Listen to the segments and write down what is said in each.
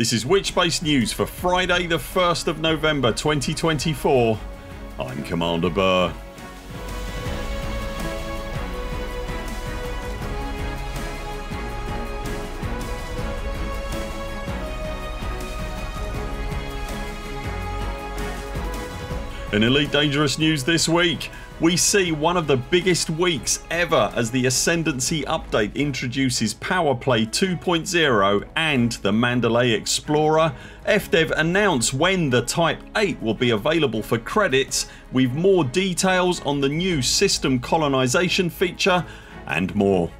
This is Witchspace News for Friday the 1st of November 2024. I'm Commander Buur. In Elite Dangerous news this week we see one of the biggest weeks ever as the Ascendancy update introduces Power Play 2.0 and the Mandalay Explorer. FDev announce when the Type 8 will be available for credits with more details on the new system colonisation feature and more.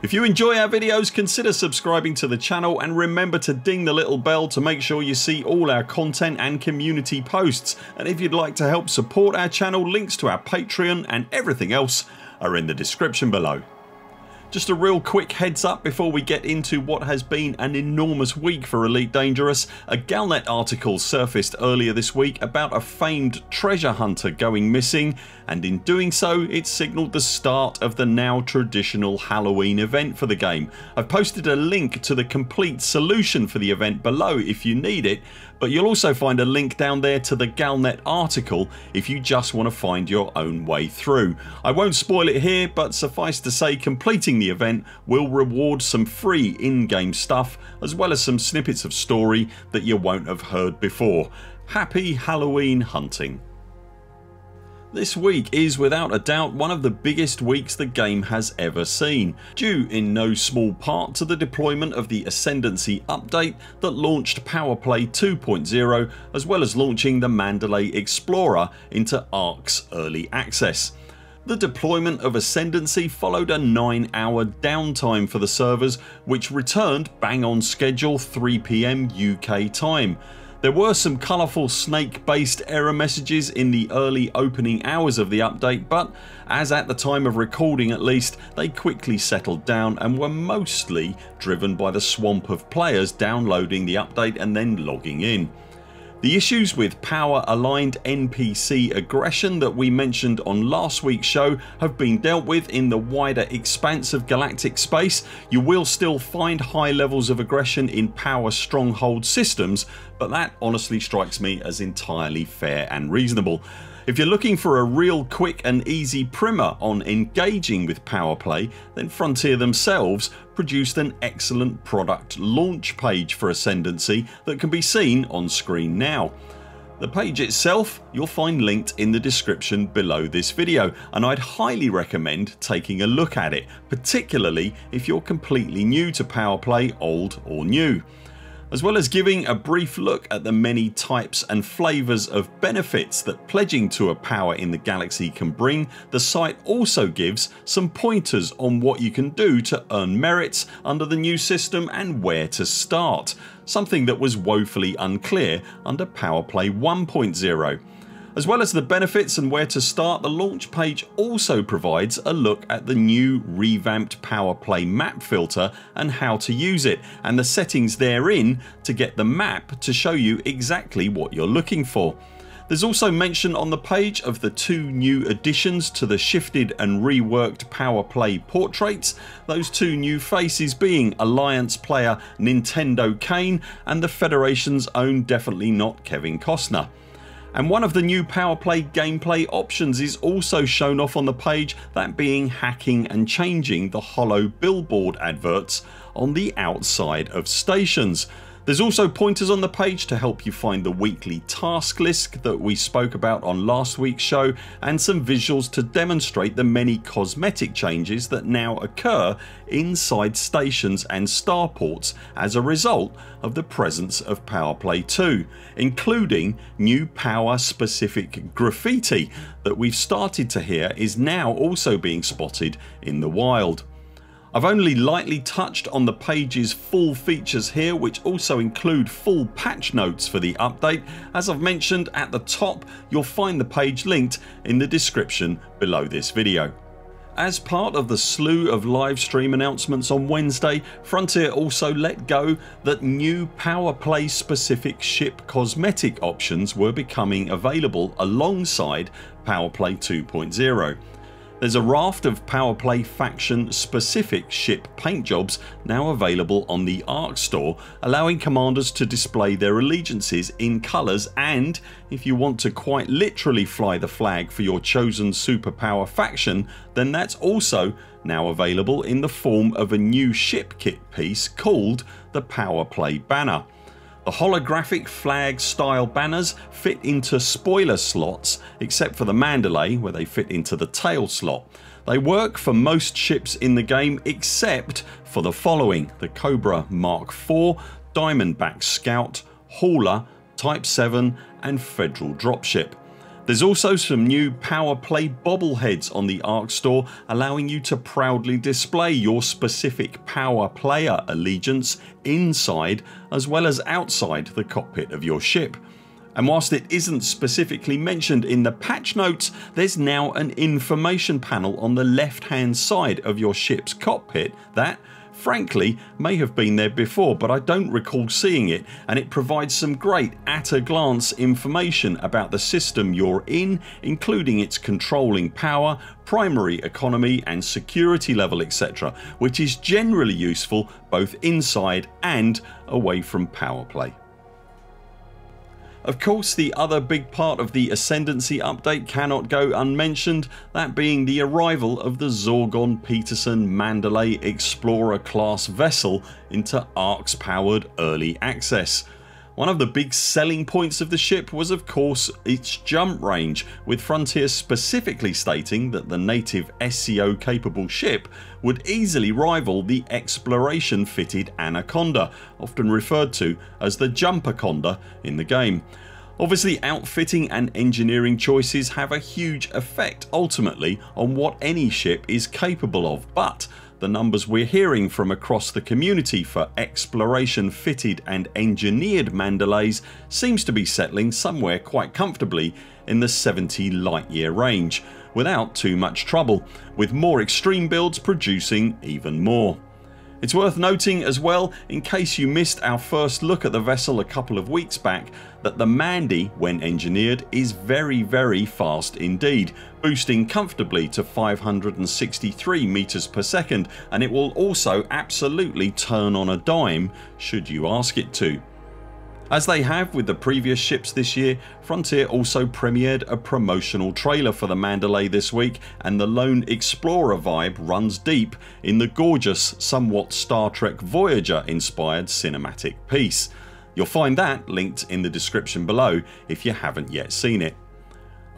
If you enjoy our videos consider subscribing to the channel and remember to ding the little bell to make sure you see all our content and community posts and if you'd like to help support our channel links to our Patreon and everything else are in the description below. Just a real quick heads up before we get into what has been an enormous week for Elite Dangerous. A Galnet article surfaced earlier this week about a famed treasure hunter going missing and in doing so it signalled the start of the now traditional Halloween event for the game. I've posted a link to the complete solution for the event below if you need it but you'll also find a link down there to the Galnet article if you just want to find your own way through. I won't spoil it here but suffice to say completing the event will reward some free in-game stuff as well as some snippets of story that you won't have heard before. Happy Halloween hunting. This week is without a doubt one of the biggest weeks the game has ever seen due in no small part to the deployment of the Ascendancy update that launched Powerplay 2.0 as well as launching the Mandalay Explorer into ARX early access. The deployment of Ascendancy followed a 9 hour downtime for the servers which returned bang on schedule 3pm UK time there were some colourful snake based error messages in the early opening hours of the update but as at the time of recording at least they quickly settled down and were mostly driven by the swamp of players downloading the update and then logging in. The issues with power aligned NPC aggression that we mentioned on last weeks show have been dealt with in the wider expanse of galactic space. You will still find high levels of aggression in power stronghold systems but that honestly strikes me as entirely fair and reasonable. If you're looking for a real quick and easy primer on engaging with power play then Frontier themselves produced an excellent product launch page for Ascendancy that can be seen on screen now. The page itself you'll find linked in the description below this video and I'd highly recommend taking a look at it particularly if you're completely new to PowerPlay old or new as well as giving a brief look at the many types and flavours of benefits that pledging to a power in the galaxy can bring the site also gives some pointers on what you can do to earn merits under the new system and where to start something that was woefully unclear under Powerplay 1.0. As well as the benefits and where to start the launch page also provides a look at the new revamped PowerPlay map filter and how to use it and the settings therein to get the map to show you exactly what you're looking for. There's also mention on the page of the two new additions to the shifted and reworked Power Play portraits, those two new faces being Alliance player Nakato Kaine and the Federation's own definitely not Kevin Costner and one of the new power play gameplay options is also shown off on the page that being hacking and changing the holo billboard adverts on the outside of stations there's also pointers on the page to help you find the weekly task list that we spoke about on last weeks show and some visuals to demonstrate the many cosmetic changes that now occur inside stations and starports as a result of the presence of Powerplay 2 including new power specific graffiti that we've started to hear is now also being spotted in the wild. I've only lightly touched on the page's full features here which also include full patch notes for the update. As I've mentioned at the top you'll find the page linked in the description below this video. As part of the slew of live stream announcements on Wednesday Frontier also let go that new power play specific ship cosmetic options were becoming available alongside Powerplay 2.0. There's a raft of Powerplay faction specific ship paint jobs now available on the ARX store allowing commanders to display their allegiances in colours and if you want to quite literally fly the flag for your chosen superpower faction then that's also now available in the form of a new ship kit piece called the Powerplay banner. The holographic flag style banners fit into spoiler slots except for the Mandalay where they fit into the tail slot. They work for most ships in the game except for the following the Cobra Mark IV, Diamondback Scout, Hauler, Type 7 and Federal Dropship. There's also some new Power Play bobbleheads on the ARX store allowing you to proudly display your specific Power Player allegiance inside as well as outside the cockpit of your ship. And whilst it isn't specifically mentioned in the patch notes there's now an information panel on the left hand side of your ships cockpit that frankly may have been there before but I don't recall seeing it and it provides some great at a glance information about the system you're in including its controlling power, primary economy and security level etc which is generally useful both inside and away from power play. Of course the other big part of the Ascendancy update cannot go unmentioned that being the arrival of the Zorgon Peterson Mandalay Explorer class vessel into ARX powered early access. One of the big selling points of the ship was of course its jump range with Frontier specifically stating that the native SCO capable ship would easily rival the exploration fitted Anaconda often referred to as the Jumperconda in the game. Obviously outfitting and engineering choices have a huge effect ultimately on what any ship is capable of but the numbers we're hearing from across the community for exploration fitted and engineered Mandalays seems to be settling somewhere quite comfortably in the 70 light year range without too much trouble with more extreme builds producing even more. It's worth noting as well in case you missed our first look at the vessel a couple of weeks back that the Mandy when engineered is very very fast indeed boosting comfortably to 563 meters per second and it will also absolutely turn on a dime should you ask it to. As they have with the previous ships this year Frontier also premiered a promotional trailer for the Mandalay this week and the lone explorer vibe runs deep in the gorgeous somewhat Star Trek Voyager inspired cinematic piece. You'll find that linked in the description below if you haven't yet seen it.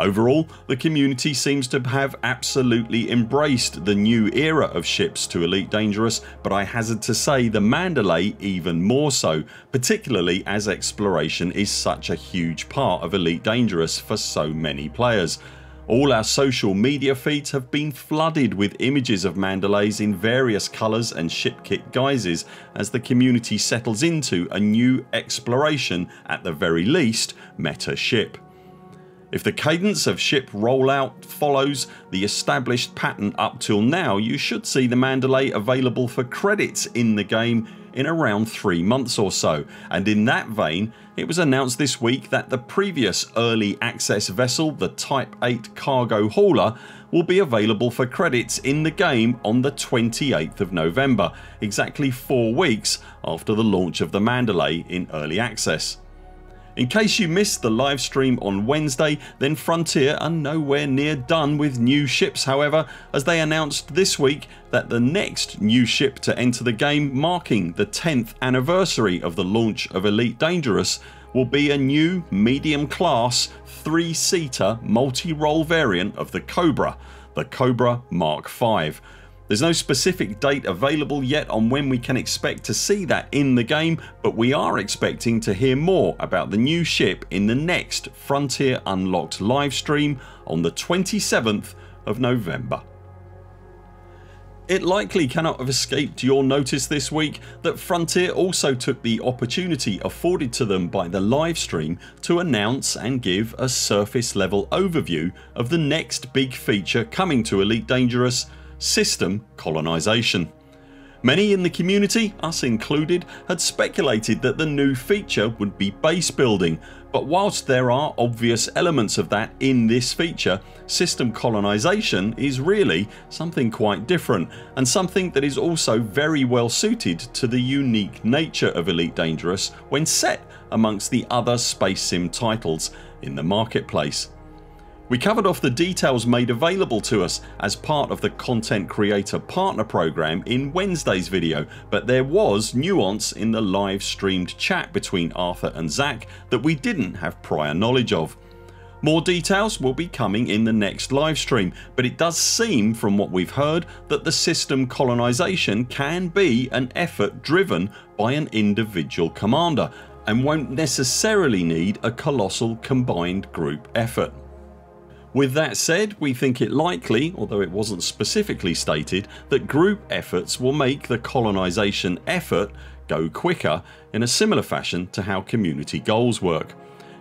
Overall the community seems to have absolutely embraced the new era of ships to Elite Dangerous but I hazard to say the Mandalay even more so particularly as exploration is such a huge part of Elite Dangerous for so many players. All our social media feeds have been flooded with images of Mandalays in various colours and ship kit guises as the community settles into a new exploration at the very least meta ship. If the cadence of ship rollout follows the established pattern up till now you should see the Mandalay available for credits in the game in around 3 months or so and in that vein it was announced this week that the previous early access vessel the Type 8 cargo hauler will be available for credits in the game on the 28th of November exactly 4 weeks after the launch of the Mandalay in early access. In case you missed the live stream on Wednesday then Frontier are nowhere near done with new ships however as they announced this week that the next new ship to enter the game marking the 10th anniversary of the launch of Elite Dangerous will be a new medium class 3 seater multi-role variant of the Cobra, the Cobra Mark V there's no specific date available yet on when we can expect to see that in the game but we are expecting to hear more about the new ship in the next Frontier Unlocked livestream on the 27th of November. It likely cannot have escaped your notice this week that Frontier also took the opportunity afforded to them by the livestream to announce and give a surface level overview of the next big feature coming to Elite Dangerous system colonisation. Many in the community, us included, had speculated that the new feature would be base building but whilst there are obvious elements of that in this feature system colonisation is really something quite different and something that is also very well suited to the unique nature of Elite Dangerous when set amongst the other space sim titles in the marketplace. We covered off the details made available to us as part of the Content Creator Partner Program in Wednesdays video but there was nuance in the live streamed chat between Arthur and Zac that we didn't have prior knowledge of. More details will be coming in the next livestream but it does seem from what we've heard that the system colonisation can be an effort driven by an individual commander and won't necessarily need a colossal combined group effort. With that said we think it likely, although it wasn't specifically stated, that group efforts will make the colonisation effort go quicker in a similar fashion to how community goals work.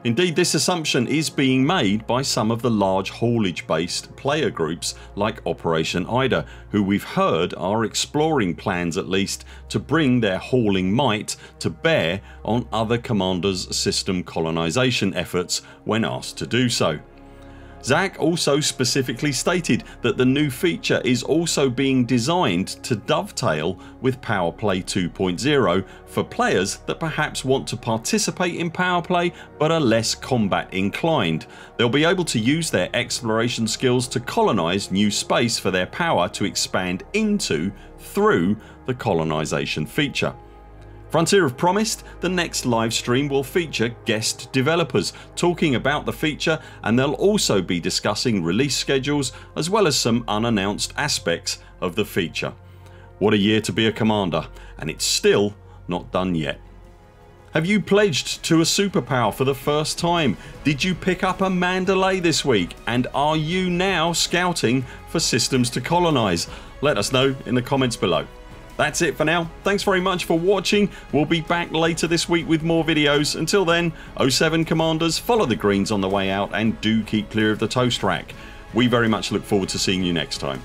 Indeed this assumption is being made by some of the large haulage based player groups like Operation Ida who we've heard are exploring plans at least to bring their hauling might to bear on other commanders system colonisation efforts when asked to do so. Zac also specifically stated that the new feature is also being designed to dovetail with Powerplay 2.0 for players that perhaps want to participate in Powerplay but are less combat inclined. They'll be able to use their exploration skills to colonise new space for their power to expand into through the colonisation feature. Frontier have promised the next live stream will feature guest developers talking about the feature and they'll also be discussing release schedules as well as some unannounced aspects of the feature. What a year to be a commander and it's still not done yet. Have you pledged to a superpower for the first time? Did you pick up a Mandalay this week and are you now scouting for systems to colonise? Let us know in the comments below. That's it for now. Thanks very much for watching. We'll be back later this week with more videos. Until then 0 7 CMDRs follow the greens on the way out and do keep clear of the toast rack. We very much look forward to seeing you next time.